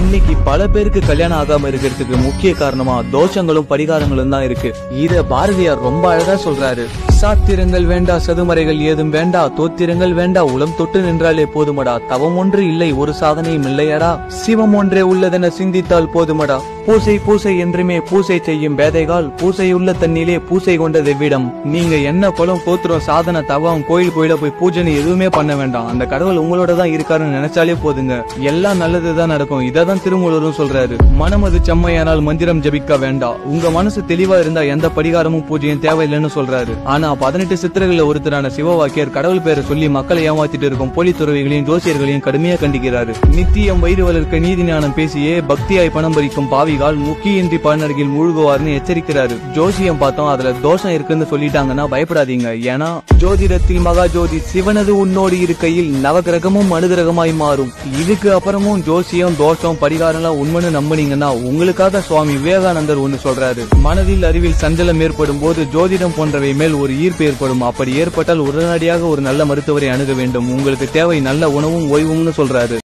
இன்னைக்கு பல பேருக்கு கல்யாணம் ஆகாம இருக்கிறதுக்கு முக்கிய காரணமா தோஷங்களும் பரிகாரங்களும் தான் இருக்கு. இத பாரதியார் ரொம்ப அழகா சொல்றாரு. சாத்திரங்கள் வேண்டா சதுமறைகள் ஏதும் வேண்டா தோத்திரங்கள் வேண்டா உளம் தொட்டு நின்றாலே போதுமடா. தவம் ஒன்று இல்லை ஒரு சாதனையும் இல்லையடா. சிவம் ஒன்றே உள்ளதென சிந்தித்தால் போதுமடா. பூசை பூசை என்றுமே பூசை செய்யும் பேதைகால் பூசையுள்ள தண்ணிலே பூசை கொண்ட தெவ்விடம். நீங்க என்ன குளம் கோத்திரம் சாதனை தவம் கோயில் கோயில போய் பூஜனை எதுவுமே பண்ண வேண்டாம். அந்த கடவுள் உங்களோட தான் இருக்காருன்னு நினைச்சாலே போதுங்க. எல்லாம் நல்லதுதான் நடக்கும். இததான் திருமூலரும் சொல்றாரு. மனமது செம்மையானால் மந்திரம் ஜபிக்க வேண்டாம். உங்க மனசு தெளிவா இருந்தா எந்த பரிகாரமும் பூஜையும் தேவையில்லைன்னு சொல்றாரு. ஆனா பதினெட்டு சித்திரங்களில் ஒருத்தரான சிவவாக்கியர் கடவுள் பேரை சொல்லி மக்களை ஏமாத்திட்டு இருக்கும் போலி துறவிகளையும் ஜோசியர்களையும் கடுமையா கண்டிக்கிறாரு. நித்தியம் வயிறு வளர்க்க நீதி ஞானம் பேசியே பக்தியாய் பணம் பறிக்கும் முக்கிய முக்கியின்றி பலனருகில் மூழ்குவார்னு எச்சரிக்கிறாரு. ஜோசியம் பார்த்தோம் அதுல தோஷம் இருக்குன்னு சொல்லிட்டாங்கன்னா பயப்படாதீங்க. ஏன்னா ஜோதிடத்தில் மகா ஜோதி சிவனது உன்னோடு இருக்கையில் நவகிரகமும் மனுகிரகமாய் மாறும். இதுக்கு அப்புறமும் ஜோசியம் தோஷம் பரிகாரம்லாம் உண்மைன்னு நம்புனீங்கன்னா உங்களுக்காக சுவாமி விவேகானந்தர் ஒன்னு சொல்றாரு. மனதில் அறிவில் சஞ்சலம் ஏற்படும் போது ஜோதிடம் போன்றவை மேல் ஒரு ஈர்ப்பு ஏற்படும். அப்படி ஏற்பட்டால் உடனடியாக ஒரு நல்ல மருத்துவரை அணுக வேண்டும். உங்களுக்கு தேவை நல்ல உணவும் ஓய்வும்னு சொல்றாரு.